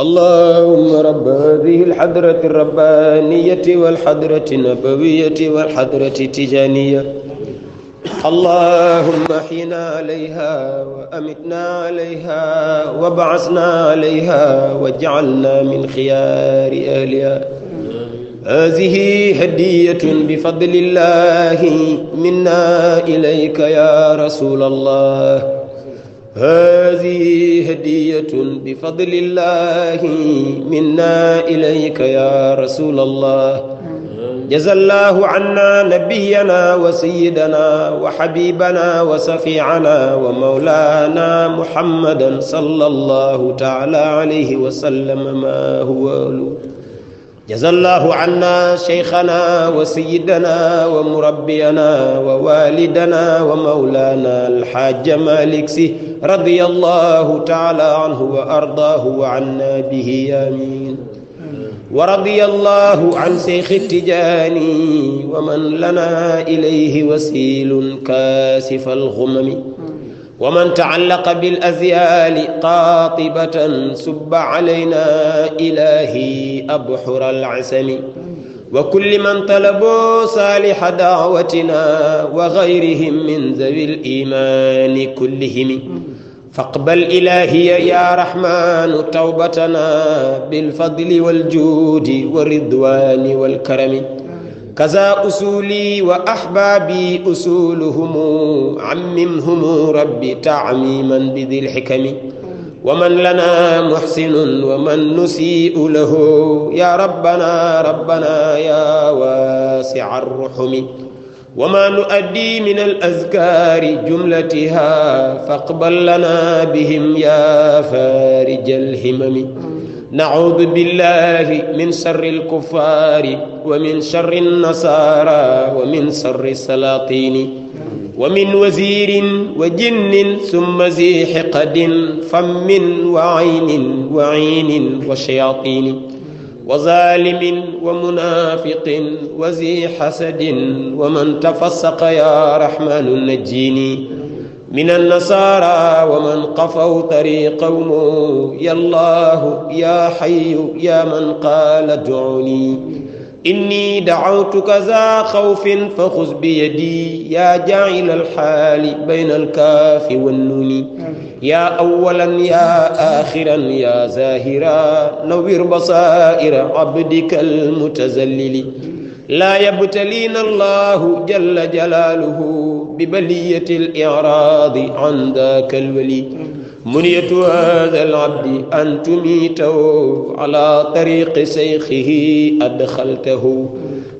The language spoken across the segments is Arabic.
اللهم رب هذه الحضرة الربانية والحضرة النبوية والحضرة التجانية. اللهم أحينا عليها وأمتنا عليها وابعثنا عليها واجعلنا من خيار أهلها. هذه هدية بفضل الله منا إليك يا رسول الله. هذه هدية بفضل الله منا إليك يا رسول الله. جزى الله عنا نبينا وسيدنا وحبيبنا وسفيعنا ومولانا محمدا صلى الله تعالى عليه وسلم. ما هو له؟ جزى الله عنا شيخنا وسيدنا ومربينا ووالدنا ومولانا الحاج مالك سي رضي الله تعالى عنه وأرضاه وعنا به آمين. ورضي الله عن شيخ التجاني ومن لنا إليه وسيل كاسف الغمم. ومن تعلق بالأذيال قاطبة سب علينا إلهي أبحر العسم وكل من طلبوا صالح دعوتنا وغيرهم من ذوي الإيمان كلهم. فاقبل إلهي يا رحمن توبتنا بالفضل والجود والرضوان والكرم. كذا أصولي وأحبابي أصولهم. عممهم ربي تعميما بذي الحكم. ومن لنا محسن ومن نسيء له. يا ربنا ربنا يا واسع الرحم. وما نؤدي من الأذكار جملتها. فاقبل لنا بهم يا فارج الهمم. نعوذ بالله من شر الكفار ومن شر النصارى ومن شر السلاطين ومن وزير وجن ثم ذي حقد فم وعين وعين وشياطين وظالم ومنافق وذي حسد ومن تفسق يا رحمن نجيني من النصارى ومن قفوا طريقهم يا الله يا حي يا من قال ادعوني. إني دعوتك ذا خوف فخذ بيدي. يا جاعل الحال بين الكاف والنون. يا أولا يا آخرا يا زاهرا نوّر بصائر عبدك المتزلل لا يبتلينا الله جل جلاله. ببلية الإعراض عن ذاك الولي. منية هذا العبد أن تميته على طريق شيخه أدخلته.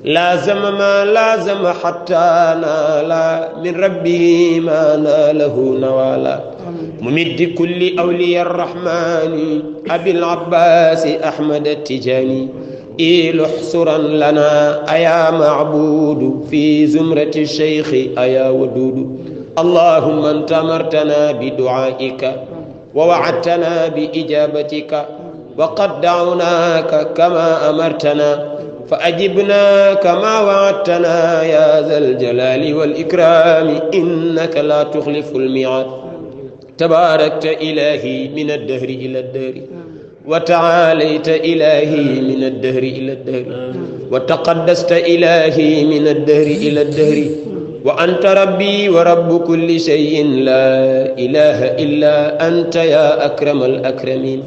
لازم ما لازم حتى نال من ربه ما ناله نوالا. ممد كل أولياء الرحمن أبي العباس أحمد التجاني. إيل احسرا لنا أيا معبود في زمرة الشيخ أيا ودود. اللهم أنت أمرتنا بدعائك ووعدتنا بإجابتك وقد دعوناك كما أمرتنا فأجبنا كما وعدتنا يا ذا الجلال والإكرام إنك لا تخلف الميعاد. تباركت إلهي من الدهر إلى الدهر. وتعاليت إلهي من الدهر إلى الدهر. وتقدست إلهي من الدهر إلى الدهر. وأنت ربي ورب كل شيء. لا إله إلا أنت يا أكرم الأكرمين.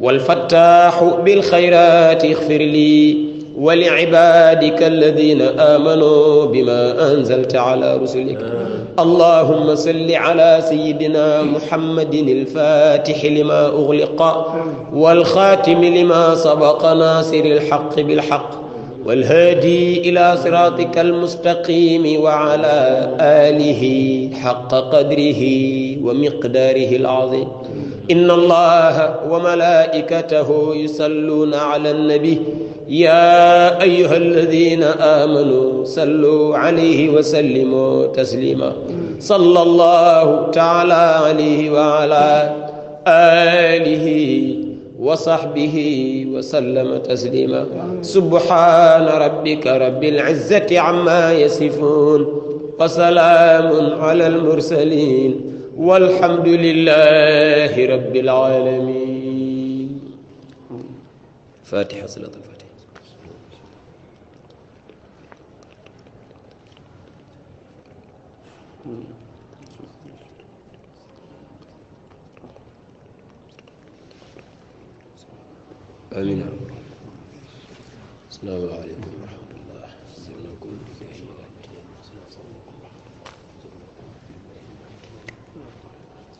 والفتاح بالخيرات اغفر لي. ولعبادك الذين آمنوا بما أنزلت على رسلك. اللهم صل على سيدنا محمد الفاتح لما أغلق والخاتم لما سبق ناصر الحق بالحق والهادي إلى صراطك المستقيم وعلى آله حق قدره ومقداره العظيم. إن الله وملائكته يصلون على النبي. يا أيها الذين آمنوا صلوا عليه وسلموا تسليما. صلى الله تعالى عليه وعلى آله وصحبه وسلم تسليما. سبحان ربك رب العزة عما يصفون وسلام على المرسلين. والحمد لله رب العالمين. fatiha salatul fatiha آمين السلام عليكم ورحمة الله.